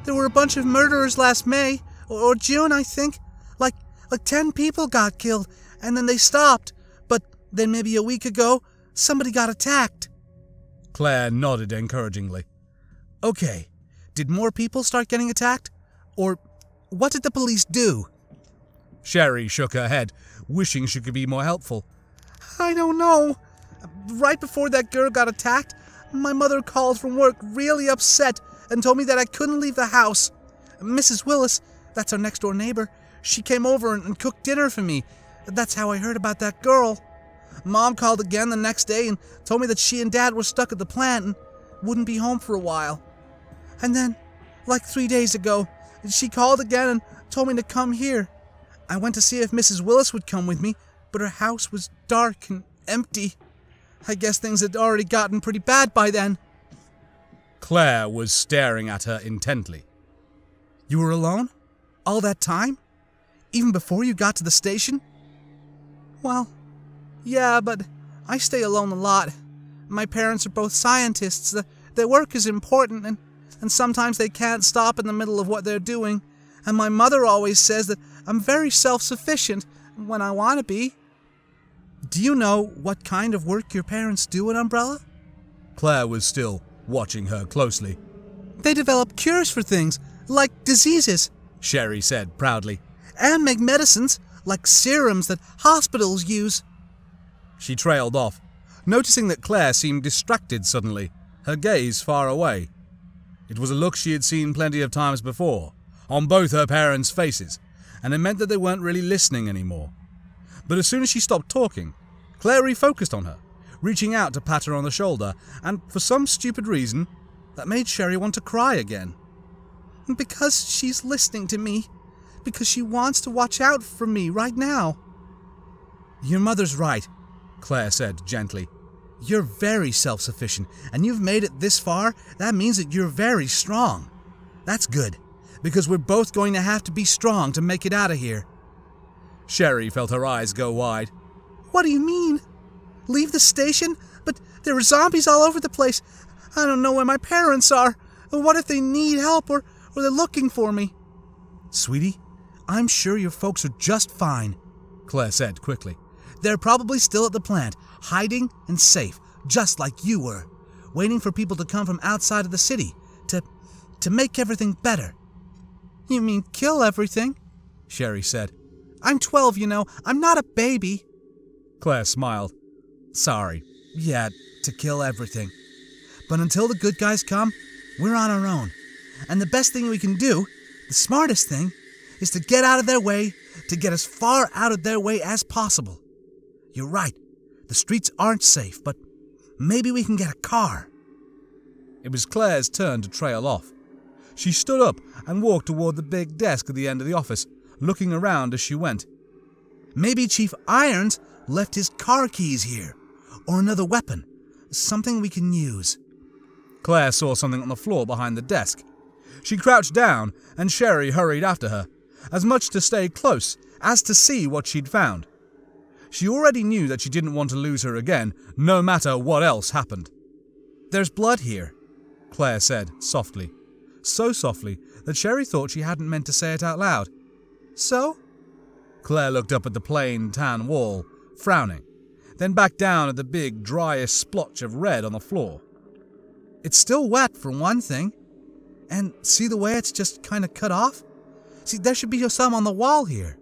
there were a bunch of murderers last May, or June, I think. Like, like ten people got killed, and then they stopped. But then maybe a week ago, somebody got attacked. Claire nodded encouragingly. Okay, did more people start getting attacked? Or what did the police do? Sherry shook her head, wishing she could be more helpful. I don't know. Right before that girl got attacked, my mother called from work really upset and told me that I couldn't leave the house. Mrs. Willis, that's our next door neighbor, she came over and, cooked dinner for me. That's how I heard about that girl. Mom called again the next day and told me that she and Dad were stuck at the plant and wouldn't be home for a while. And then, like three days ago, she called again and told me to come here. I went to see if Mrs. Willis would come with me, but her house was dark and empty. I guess things had already gotten pretty bad by then. Claire was staring at her intently. You were alone? All that time? Even before you got to the station? Well, yeah, but I stay alone a lot. My parents are both scientists. The, their work is important, and, and sometimes they can't stop in the middle of what they're doing. And my mother always says that I'm very self sufficient when I want to be. Do you know what kind of work your parents do at Umbrella? Claire was still watching her closely. They develop cures for things, like diseases, Sherry said proudly, and make medicines, like serums that hospitals use. She trailed off, noticing that Claire seemed distracted suddenly, her gaze far away. It was a look she had seen plenty of times before, on both her parents' faces, and it meant that they weren't really listening anymore. But as soon as she stopped talking, Claire refocused on her, reaching out to pat her on the shoulder, and for some stupid reason, that made Sherry want to cry again. Because she's listening to me. Because she wants to watch out for me right now. Your mother's right, Claire said gently. You're very self sufficient, and you've made it this far. That means that you're very strong. That's good, because we're both going to have to be strong to make it out of here. Sherry felt her eyes go wide. What do you mean? Leave the station? But there are zombies all over the place. I don't know where my parents are. What if they need help or, or they're looking for me? Sweetie, I'm sure your folks are just fine. Claire said quickly. They're probably still at the plant, hiding and safe, just like you were, waiting for people to come from outside of the city to to make everything better. You mean kill everything? Sherry said. I'm 12, you know. I'm not a baby. Claire smiled. Sorry. Yeah, to kill everything. But until the good guys come, we're on our own. And the best thing we can do, the smartest thing, is to get out of their way, to get as far out of their way as possible. You're right. The streets aren't safe, but maybe we can get a car. It was Claire's turn to trail off. She stood up and walked toward the big desk at the end of the office, looking around as she went. Maybe Chief Irons left his car keys here, or another weapon, something we can use. Claire saw something on the floor behind the desk. She crouched down, and Sherry hurried after her, as much to stay close as to see what she'd found. She already knew that she didn't want to lose her again, no matter what else happened. There's blood here, Claire said softly. So softly that Sherry thought she hadn't meant to say it out loud. So? Claire looked up at the plain tan wall, frowning, then back down at the big, dryish splotch of red on the floor. It's still wet, for one thing. And see the way it's just kind of cut off? See, there should be some on the wall here.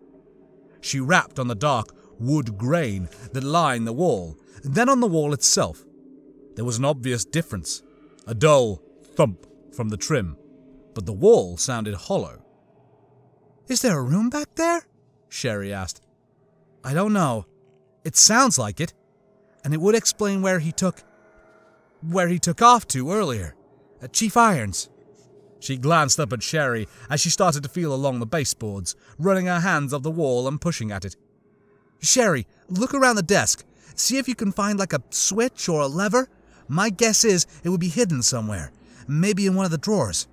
She rapped on the dark wood grain that lined the wall, then on the wall itself. There was an obvious difference a dull thump from the trim, but the wall sounded hollow. Is there a room back there? Sherry asked. I don't know. It sounds like it, and it would explain where he took. where he took off to earlier. At Chief Irons. She glanced up at Sherry as she started to feel along the baseboards, running her hands up the wall and pushing at it. Sherry, look around the desk. See if you can find like a switch or a lever. My guess is it would be hidden somewhere, maybe in one of the drawers.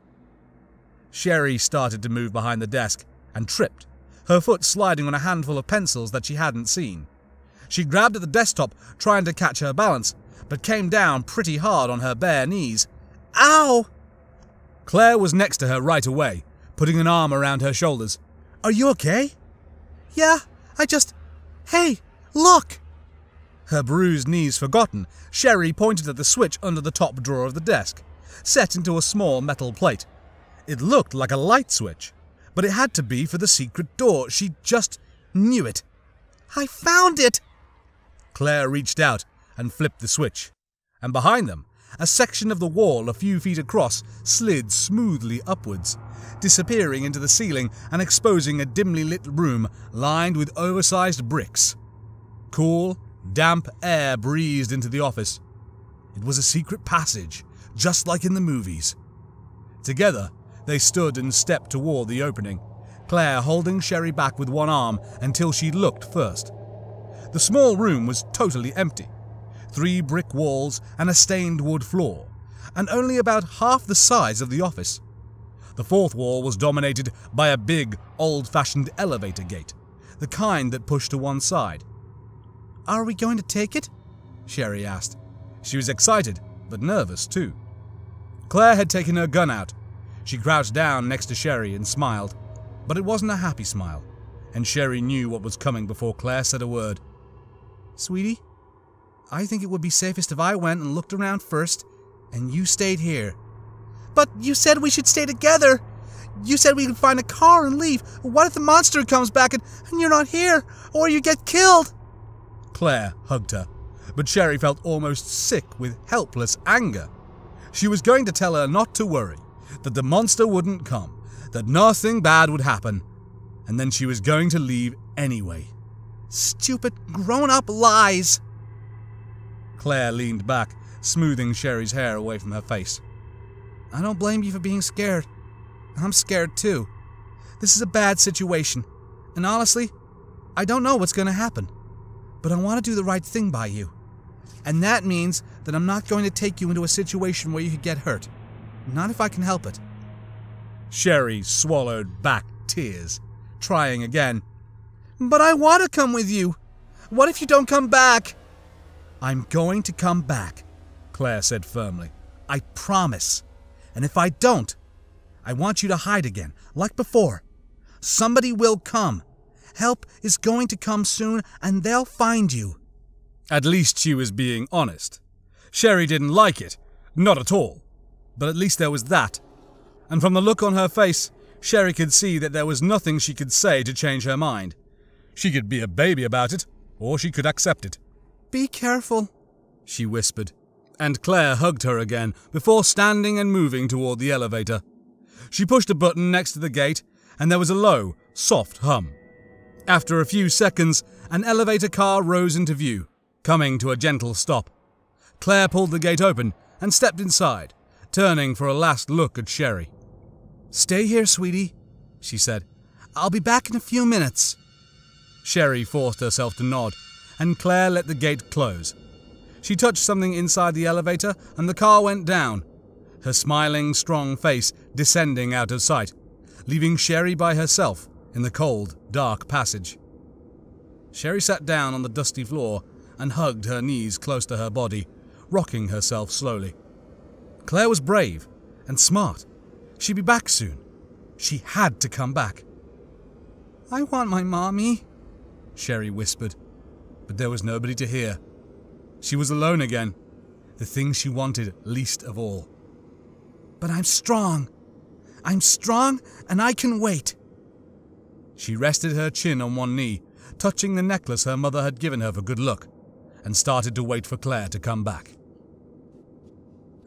Sherry started to move behind the desk and tripped, her foot sliding on a handful of pencils that she hadn't seen. She grabbed at the desktop, trying to catch her balance, but came down pretty hard on her bare knees. Ow! Claire was next to her right away, putting an arm around her shoulders. Are you okay? Yeah, I just. Hey, look! Her bruised knees forgotten, Sherry pointed at the switch under the top drawer of the desk, set into a small metal plate. It looked like a light switch, but it had to be for the secret door. She just knew it. I found it! Claire reached out and flipped the switch, and behind them, a section of the wall a few feet across slid smoothly upwards, disappearing into the ceiling and exposing a dimly lit room lined with oversized bricks. Cool, damp air breezed into the office. It was a secret passage, just like in the movies. Together, they stood and stepped toward the opening, Claire holding Sherry back with one arm until she looked first. The small room was totally empty three brick walls and a stained wood floor, and only about half the size of the office. The fourth wall was dominated by a big, old fashioned elevator gate, the kind that pushed to one side. Are we going to take it? Sherry asked. She was excited, but nervous too. Claire had taken her gun out. She crouched down next to Sherry and smiled, but it wasn't a happy smile, and Sherry knew what was coming before Claire said a word. Sweetie, I think it would be safest if I went and looked around first, and you stayed here. But you said we should stay together. You said we could find a car and leave. What if the monster comes back and, and you're not here, or you get killed? Claire hugged her, but Sherry felt almost sick with helpless anger. She was going to tell her not to worry, that the monster wouldn't come, that nothing bad would happen, and then she was going to leave anyway. Stupid grown up lies! Claire leaned back, smoothing Sherry's hair away from her face. I don't blame you for being scared. I'm scared too. This is a bad situation, and honestly, I don't know what's going to happen. But I want to do the right thing by you. And that means that I'm not going to take you into a situation where you could get hurt. Not if I can help it. Sherry swallowed back tears, trying again. But I want to come with you. What if you don't come back? I'm going to come back, Claire said firmly. I promise. And if I don't, I want you to hide again, like before. Somebody will come, Help is going to come soon and they'll find you. At least she was being honest. Sherry didn't like it. Not at all. But at least there was that. And from the look on her face, Sherry could see that there was nothing she could say to change her mind. She could be a baby about it, or she could accept it. Be careful, she whispered, and Claire hugged her again before standing and moving toward the elevator. She pushed a button next to the gate, and there was a low, soft hum. After a few seconds, an elevator car rose into view, coming to a gentle stop. Claire pulled the gate open and stepped inside, turning for a last look at Sherry. Stay here, sweetie, she said. I'll be back in a few minutes. Sherry forced herself to nod, and Claire let the gate close. She touched something inside the elevator, and the car went down, her smiling, strong face descending out of sight, leaving Sherry by herself in the cold, dark passage. Sherry sat down on the dusty floor and hugged her knees close to her body, rocking herself slowly. Claire was brave and smart. She'd be back soon. She had to come back. I want my mommy, Sherry whispered, but there was nobody to hear. She was alone again, the thing she wanted least of all. But I'm strong. I'm strong and I can wait. She rested her chin on one knee, touching the necklace her mother had given her for good luck, and started to wait for Claire to come back.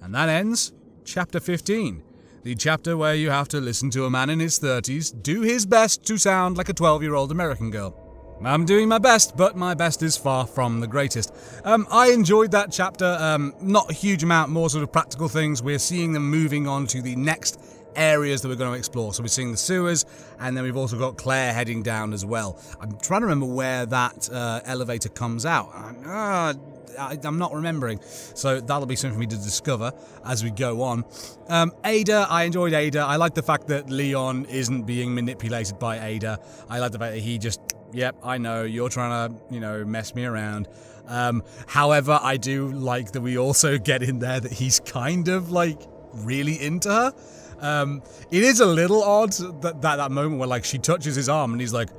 And that ends chapter 15, the chapter where you have to listen to a man in his 30s do his best to sound like a 12 year old American girl. I'm doing my best, but my best is far from the greatest. Um, I enjoyed that chapter. Um, not a huge amount, more sort of practical things. We're seeing them moving on to the next areas that we're going to explore. So we're seeing the sewers, and then we've also got Claire heading down as well. I'm trying to remember where that uh, elevator comes out. Uh, I, am not remembering. So that'll be something for me to discover as we go on. Um, Ada, I enjoyed Ada. I like the fact that Leon isn't being manipulated by Ada. I like the fact that he just, yep, I know, you're trying to, you know, mess me around. Um, however, I do like that we also get in there that he's kind of like really into her. Um, it is a little odd that, that that moment where like she touches his arm and he's like,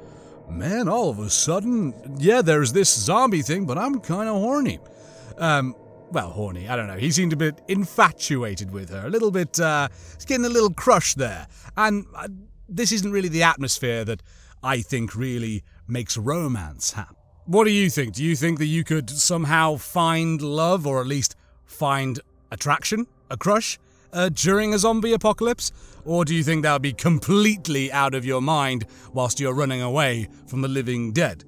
"Man, all of a sudden, yeah, there's this zombie thing, but I'm kind of horny." Um, well, horny. I don't know. He seemed a bit infatuated with her, a little bit. Uh, he's getting a little crush there, and uh, this isn't really the atmosphere that I think really makes romance happen. What do you think? Do you think that you could somehow find love, or at least find attraction, a crush, uh, during a zombie apocalypse? Or do you think that would be completely out of your mind whilst you're running away from the living dead?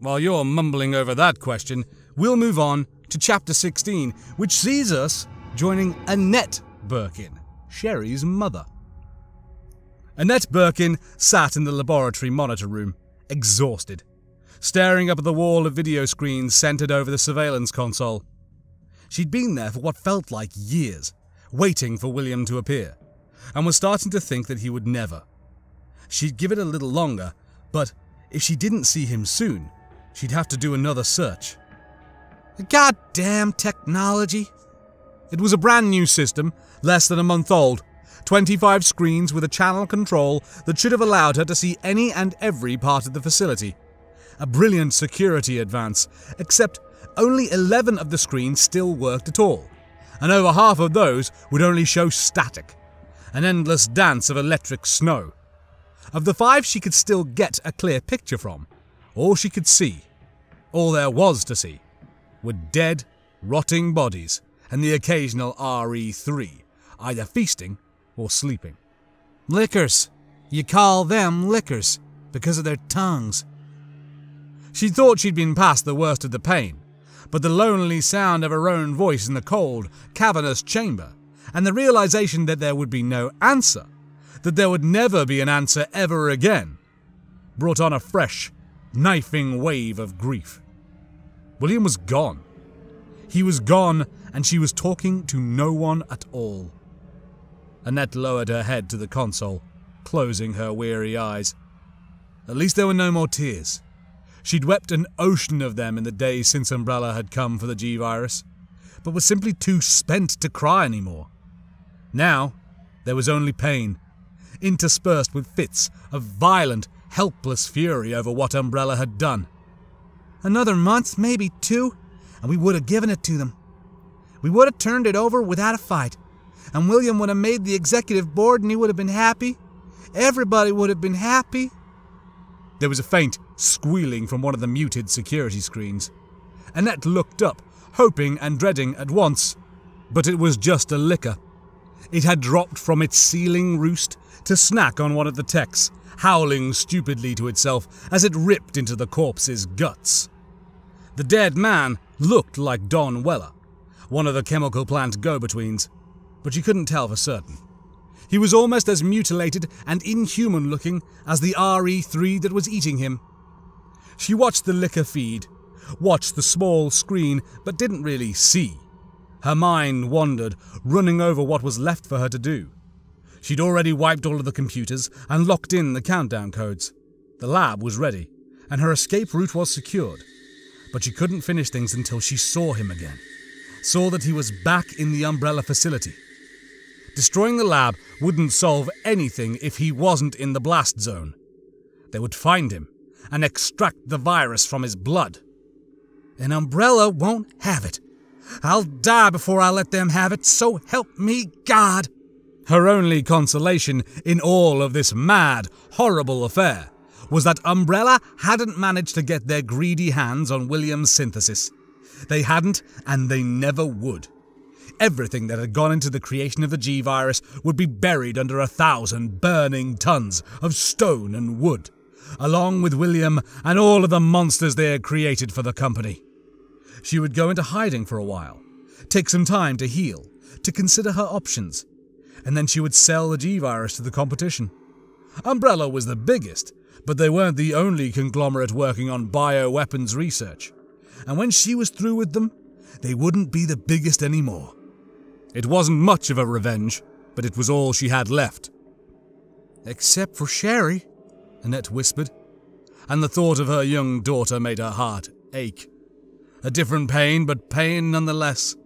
While you're mumbling over that question, we'll move on to chapter 16, which sees us joining Annette Birkin, Sherry's mother. Annette Birkin sat in the laboratory monitor room, exhausted, staring up at the wall of video screens centered over the surveillance console. She'd been there for what felt like years, waiting for William to appear, and was starting to think that he would never. She'd give it a little longer, but if she didn't see him soon, she'd have to do another search. Goddamn technology! It was a brand new system, less than a month old. 25 screens with a channel control that should have allowed her to see any and every part of the facility. A brilliant security advance, except only 11 of the screens still worked at all and over half of those would only show static, an endless dance of electric snow. Of the five she could still get a clear picture from, all she could see, all there was to see, were dead, rotting bodies and the occasional RE3, either feasting or sleeping. Lickers. You call them lickers because of their tongues. She thought she'd been past the worst of the pain, but the lonely sound of her own voice in the cold, cavernous chamber, and the realization that there would be no answer, that there would never be an answer ever again, brought on a fresh, knifing wave of grief. William was gone. He was gone, and she was talking to no one at all. Annette lowered her head to the console, closing her weary eyes. At least there were no more tears. She'd wept an ocean of them in the days since Umbrella had come for the G virus, but was simply too spent to cry anymore. Now, there was only pain, interspersed with fits of violent, helpless fury over what Umbrella had done. Another month, maybe two, and we would have given it to them. We would have turned it over without a fight, and William would have made the executive board and he would have been happy. Everybody would have been happy. There was a faint squealing from one of the muted security screens. Annette looked up, hoping and dreading at once, but it was just a licker. It had dropped from its ceiling roost to snack on one of the techs, howling stupidly to itself as it ripped into the corpse's guts. The dead man looked like Don Weller, one of the chemical plant go betweens, but she couldn't tell for certain. He was almost as mutilated and inhuman looking as the RE3 that was eating him. She watched the licker feed, watched the small screen, but didn't really see. Her mind wandered, running over what was left for her to do. She'd already wiped all of the computers and locked in the countdown codes. The lab was ready, and her escape route was secured. But she couldn't finish things until she saw him again. Saw that he was back in the Umbrella facility. Destroying the lab wouldn't solve anything if he wasn't in the blast zone. They would find him and extract the virus from his blood. An Umbrella won't have it. I'll die before I let them have it, so help me God. Her only consolation in all of this mad, horrible affair was that Umbrella hadn't managed to get their greedy hands on William's synthesis. They hadn't, and they never would. Everything that had gone into the creation of the G virus would be buried under a thousand burning tons of stone and wood, along with William and all of the monsters they had created for the company. She would go into hiding for a while, take some time to heal, to consider her options, and then she would sell the G virus to the competition. Umbrella was the biggest, but they weren't the only conglomerate working on bioweapons research. And when she was through with them, they wouldn't be the biggest anymore. It wasn't much of a revenge, but it was all she had left. Except for Sherry, Annette whispered, and the thought of her young daughter made her heart ache. A different pain, but pain nonetheless.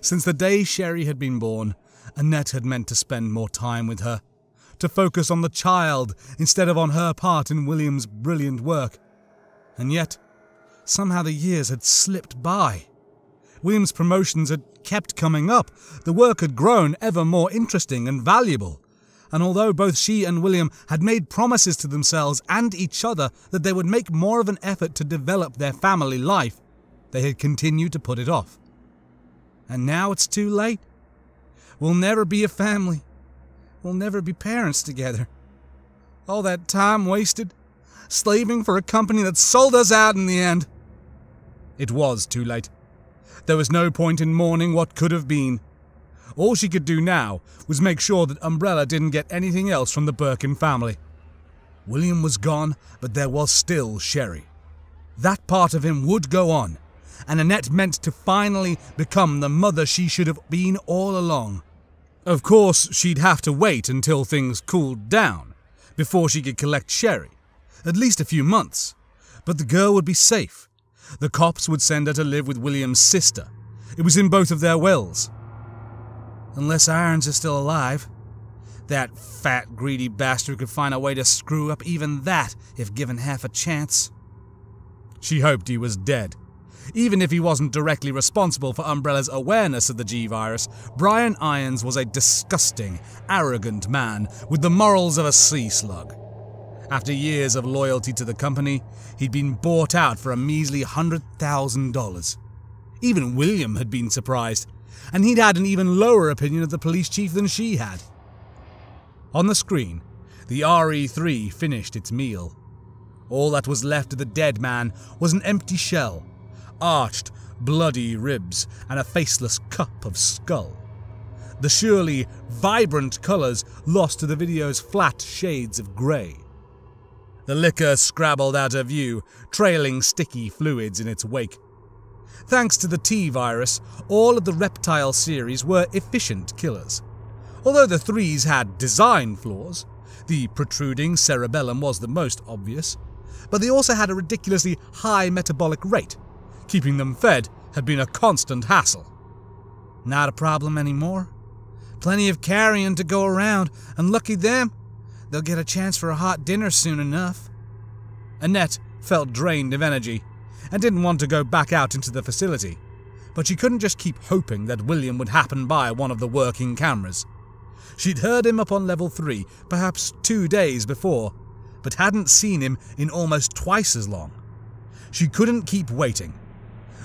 Since the day Sherry had been born, Annette had meant to spend more time with her, to focus on the child instead of on her part in William's brilliant work. And yet, somehow the years had slipped by. William's promotions had kept coming up, the work had grown ever more interesting and valuable. And although both she and William had made promises to themselves and each other that they would make more of an effort to develop their family life, they had continued to put it off. And now it's too late. We'll never be a family. We'll never be parents together. All that time wasted, slaving for a company that sold us out in the end. It was too late. There was no point in mourning what could have been. All she could do now was make sure that Umbrella didn't get anything else from the Birkin family. William was gone, but there was still Sherry. That part of him would go on, and Annette meant to finally become the mother she should have been all along. Of course, she'd have to wait until things cooled down before she could collect Sherry. At least a few months. But the girl would be safe. The cops would send her to live with William's sister. It was in both of their wills. Unless Irons is still alive. That fat, greedy bastard could find a way to screw up even that if given half a chance. She hoped he was dead. Even if he wasn't directly responsible for Umbrella's awareness of the G virus, Brian Irons was a disgusting, arrogant man with the morals of a sea slug. After years of loyalty to the company, he'd been bought out for a measly $100,000. Even William had been surprised, and he'd had an even lower opinion of the police chief than she had. On the screen, the RE3 finished its meal. All that was left of the dead man was an empty shell, arched, bloody ribs, and a faceless cup of skull. The surely vibrant colours lost to the video's flat shades of grey. The licker scrabbled out of view, trailing sticky fluids in its wake. Thanks to the T virus, all of the reptile series were efficient killers. Although the threes had design flaws, the protruding cerebellum was the most obvious, but they also had a ridiculously high metabolic rate, Keeping them fed had been a constant hassle. Not a problem anymore. Plenty of carrion to go around, and lucky them, they'll get a chance for a hot dinner soon enough. Annette felt drained of energy and didn't want to go back out into the facility, but she couldn't just keep hoping that William would happen by one of the working cameras. She'd heard him up on level 3 perhaps two days before, but hadn't seen him in almost twice as long. She couldn't keep waiting.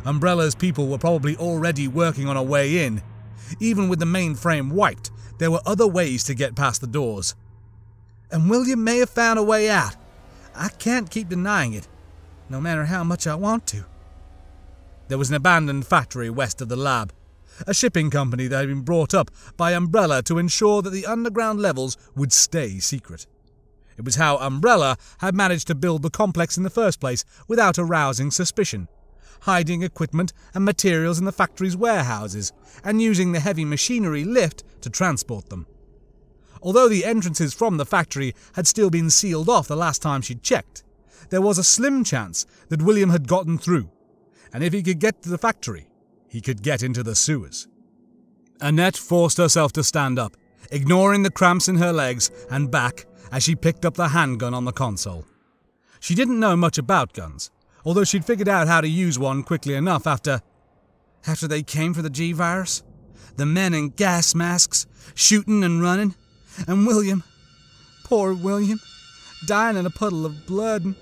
Umbrella's people were probably already working on a way in. Even with the mainframe wiped, there were other ways to get past the doors. And William may have found a way out. I can't keep denying it, no matter how much I want to. There was an abandoned factory west of the lab, a shipping company that had been brought up by Umbrella to ensure that the underground levels would stay secret. It was how Umbrella had managed to build the complex in the first place without arousing suspicion, hiding equipment and materials in the factory's warehouses, and using the heavy machinery lift to transport them. Although the entrances from the factory had still been sealed off the last time she'd checked, there was a slim chance that William had gotten through, and if he could get to the factory, he could get into the sewers. Annette forced herself to stand up, ignoring the cramps in her legs and back as she picked up the handgun on the console. She didn't know much about guns, although she'd figured out how to use one quickly enough after. after they came for the G virus. The men in gas masks, shooting and running. And William, poor William, dying in a puddle of blood. And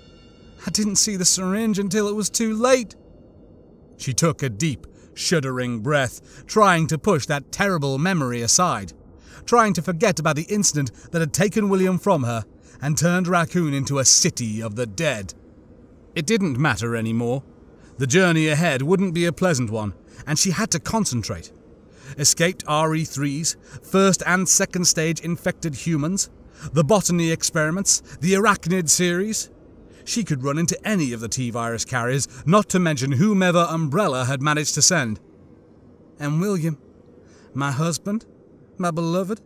I didn't see the syringe until it was too late. She took a deep, shuddering breath, trying to push that terrible memory aside, trying to forget about the incident that had taken William from her and turned Raccoon into a city of the dead. It didn't matter anymore. The journey ahead wouldn't be a pleasant one, and she had to concentrate. Escaped RE3s, first and second stage infected humans, the botany experiments, the arachnid series. She could run into any of the T virus carriers, not to mention whomever Umbrella had managed to send. And William, my husband, my beloved,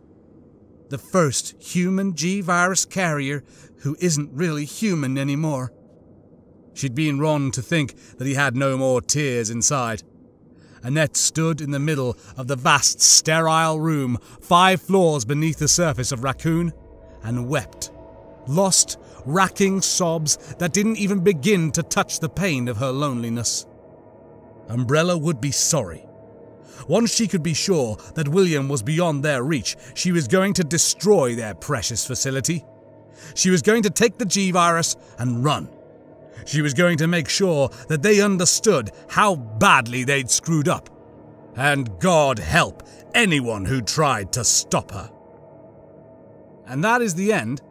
the first human G virus carrier who isn't really human anymore. She'd been wrong to think that he had no more tears inside. Annette stood in the middle of the vast, sterile room, five floors beneath the surface of Raccoon, and wept. Lost, racking sobs that didn't even begin to touch the pain of her loneliness. Umbrella would be sorry. Once she could be sure that William was beyond their reach, she was going to destroy their precious facility. She was going to take the G virus and run. She was going to make sure that they understood how badly they'd screwed up. And God help anyone who tried to stop her. And that is the end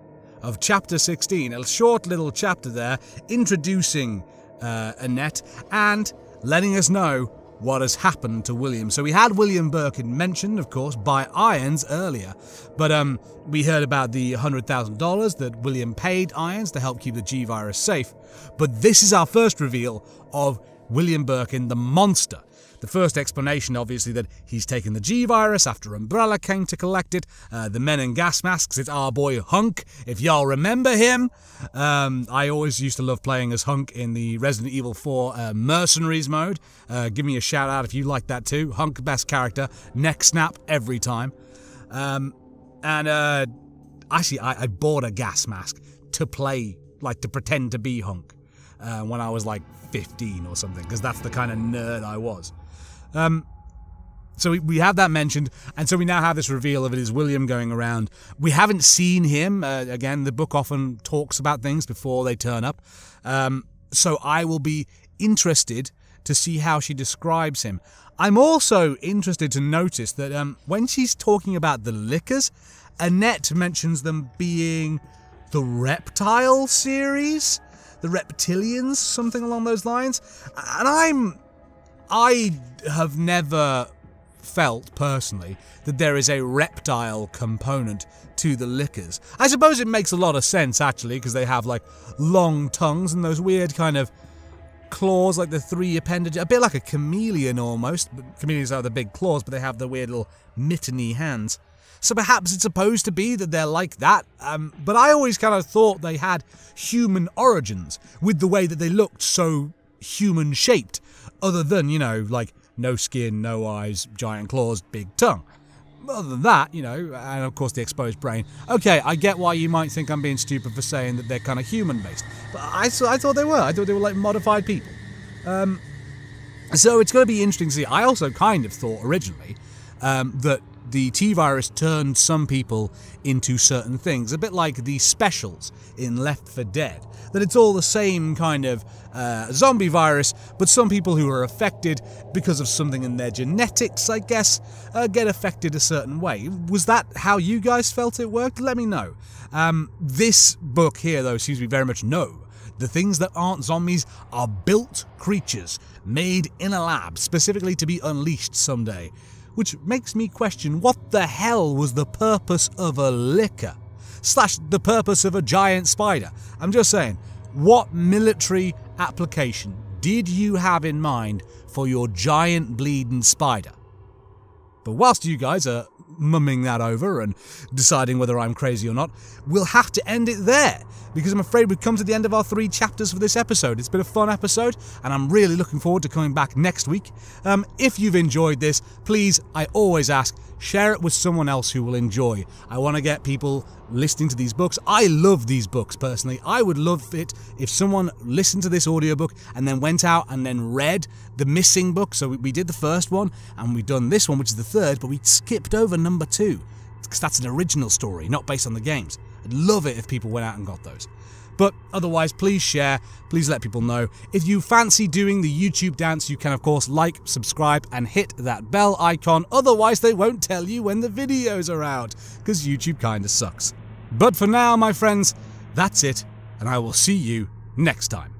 of chapter 16, a short little chapter there introducing uh, Annette and letting us know what has happened to William. So we had William Birkin mentioned, of course, by Irons earlier, but um, we heard about the $100,000 that William paid Irons to help keep the G virus safe. But this is our first reveal of William Birkin, the monster. The first explanation, obviously, that he's taken the G virus after Umbrella came to collect it. Uh, the men in gas masks, it's our boy Hunk, if y'all remember him. Um, I always used to love playing as Hunk in the Resident Evil 4 uh, Mercenaries mode. Uh, give me a shout out if you like that too. Hunk, best character. Neck snap every time. Um, and uh, actually, I, I bought a gas mask to play, like to pretend to be Hunk uh, when I was like 15 or something, because that's the kind of nerd I was. Um, so we, have that mentioned, and so we now have this reveal of it is William going around. We haven't seen him. Uh, again, the book often talks about things before they turn up. Um, so I will be interested to see how she describes him. I'm also interested to notice that um, when she's talking about the lickers, Annette mentions them being the reptile series, the reptilians, something along those lines. And I'm I have never felt personally that there is a reptile component to the lickers. I suppose it makes a lot of sense actually because they have like long tongues and those weird kind of claws like the three appendages, a bit like a chameleon almost. Chameleons have the big claws, but they have the weird little mitteny hands. So perhaps it's supposed to be that they're like that, um, but I always kind of thought they had human origins with the way that they looked so human shaped other than, you know, like no skin, no eyes, giant claws, big tongue. other than that, you know, and of course the exposed brain. Okay, I get why you might think I'm being stupid for saying that they're kind of human based, but I, I thought they were. I thought they were like modified people. Um, so it's going to be interesting to see. I also kind of thought originally um, that the T virus turned some people into certain things, a bit like the specials in Left 4 Dead. That it's all the same kind of uh, zombie virus, but some people who are affected because of something in their genetics, I guess, uh, get affected a certain way. Was that how you guys felt it worked? Let me know. Um, this book here, though, seems to be very much no. The things that aren't zombies are built creatures made in a lab specifically to be unleashed someday which makes me question what the hell was the purpose of a licker? Slash the purpose of a giant spider. I'm just saying, what military application did you have in mind for your giant bleeding spider? But whilst you guys are mumming that over and deciding whether I'm crazy or not, we'll have to end it there because I'm afraid we've come to the end of our three chapters for this episode. It's been a fun episode, and I'm really looking forward to coming back next week. Um, if you've enjoyed this, please, I always ask, share it with someone else who will enjoy. I want to get people listening to these books. I love these books personally. I would love it if someone listened to this audiobook and then went out and then read the missing book. So we did the first one and we've done this one, which is the third, but we skipped over number two because that's an original story, not based on the games. I'd love it if people went out and got those. But otherwise, please share, please let people know. If you fancy doing the YouTube dance, you can, of course, like, subscribe, and hit that bell icon. Otherwise, they won't tell you when the videos are out, because YouTube kinda sucks. But for now, my friends, that's it, and I will see you next time.